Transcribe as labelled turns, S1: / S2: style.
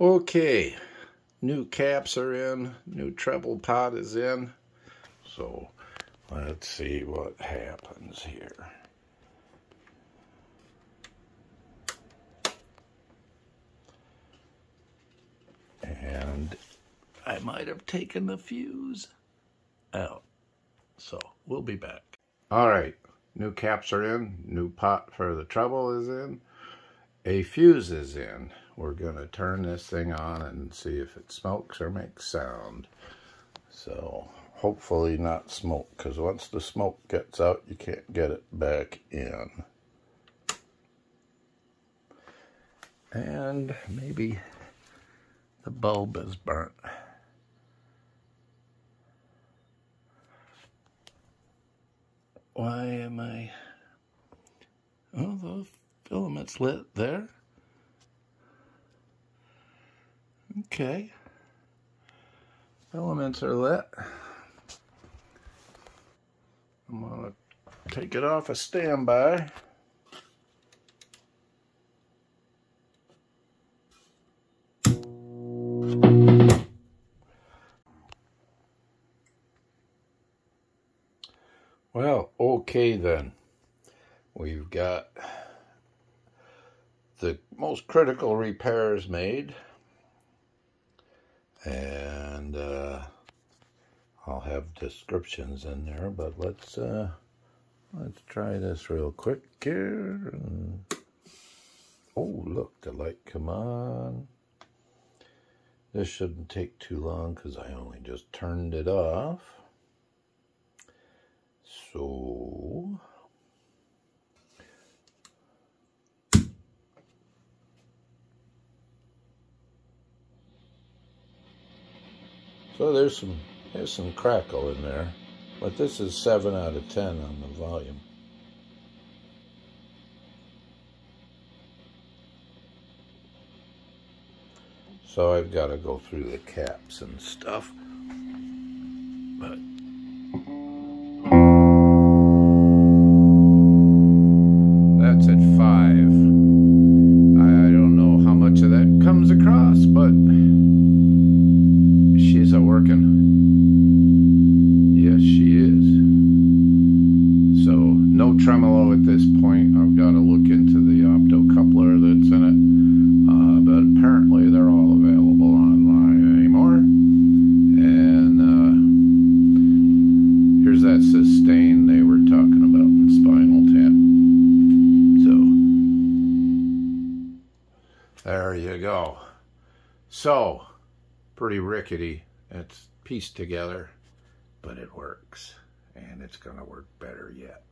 S1: Okay, new caps are in, new treble pot is in. So let's see what happens here. And I might have taken the fuse out. So we'll be back. All right, new caps are in, new pot for the treble is in, a fuse is in. We're going to turn this thing on and see if it smokes or makes sound. So hopefully not smoke because once the smoke gets out you can't get it back in. And maybe the bulb is burnt. Why am I... Oh, the filament's lit there. Okay. Filaments are lit. I'm going to take it off a standby. Well, okay then. We've got the most critical repairs made. And uh, I'll have descriptions in there, but let's uh, let's try this real quick here. And, oh, look, the light come on. This shouldn't take too long because I only just turned it off. So So there's some there's some crackle in there, but this is 7 out of 10 on the volume. So I've got to go through the caps and stuff. But at this point. I've got to look into the optocoupler that's in it. Uh, but apparently they're all available online anymore. And uh, here's that sustain they were talking about in Spinal Tap. So there you go. So pretty rickety. It's pieced together, but it works. And it's going to work better yet.